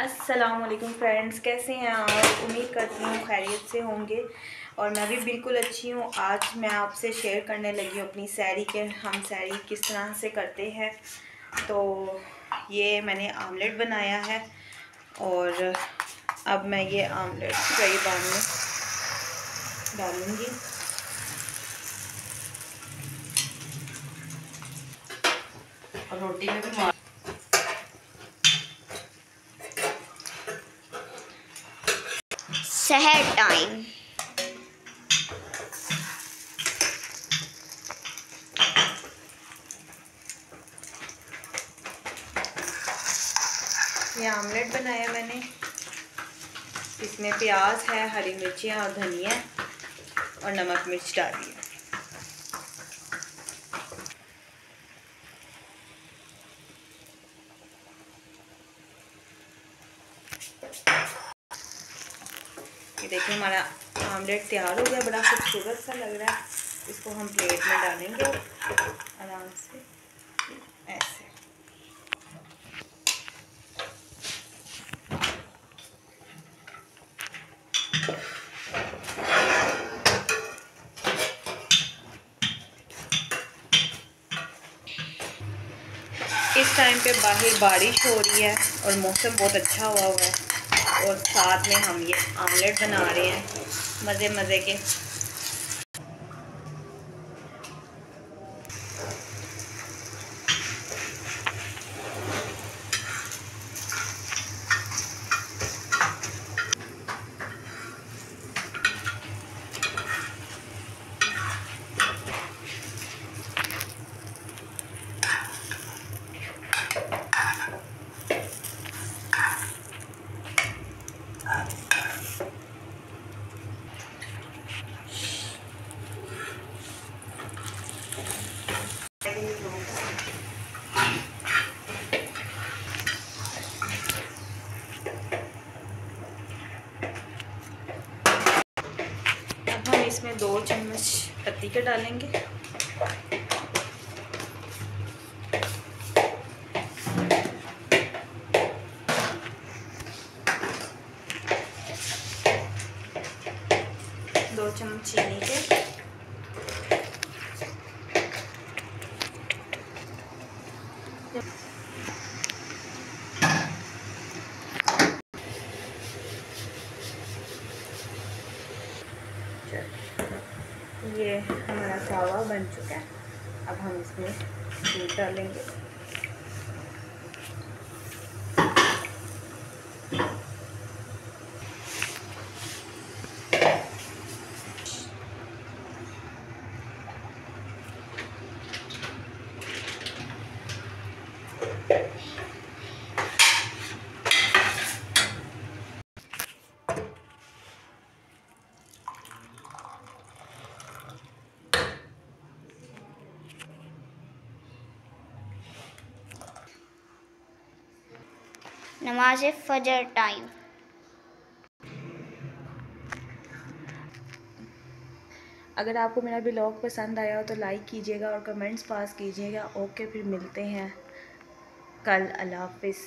वालेकुम फ्रेंड्स कैसे हैं आप? उम्मीद करती हूँ खैरियत से होंगे। और मैं भी बिल्कुल अच्छी हूँ। आज मैं आपसे शेयर करने लगी हूँ अपनी सैरी के, हम सैरी किस तरह से करते हैं। तो ये मैंने आमलेट बनाया है। और अब मैं ये आमलेट फ्राई पैन में डालूँगी। और रोटी में भी सहर टाइम ये आमलेट बनाया मैंने। इसमें प्याज है, हरी मिर्चियाँ और धनिया और नमक मिर्च डाली है। ये देखिए हमारा आमलेट तैयार हो गया, बड़ा खूबसूरत सा लग रहा है। इसको हम प्लेट में डालेंगे आराम से। ऐसे। इस टाइम पे बाहर बारिश हो रही है और मौसम बहुत अच्छा हुआ हुआ है। और साथ में हम ये आमलेट बना रहे हैं। मज़े मज़े के अब हम इसमें दो चम्मच पत्ती का डालेंगे। दो चम्मच चीनी के। ये हमारा चावा बन चुका है। अब हम इसमें दूध डालेंगे। नमाज़ फजर टाइम। अगर आपको मेरा ब्लॉग पसंद आया हो तो लाइक कीजिएगा और कमेंट्स पास कीजिएगा। ओके, फिर मिलते हैं। कल अल्लाह हाफिज़।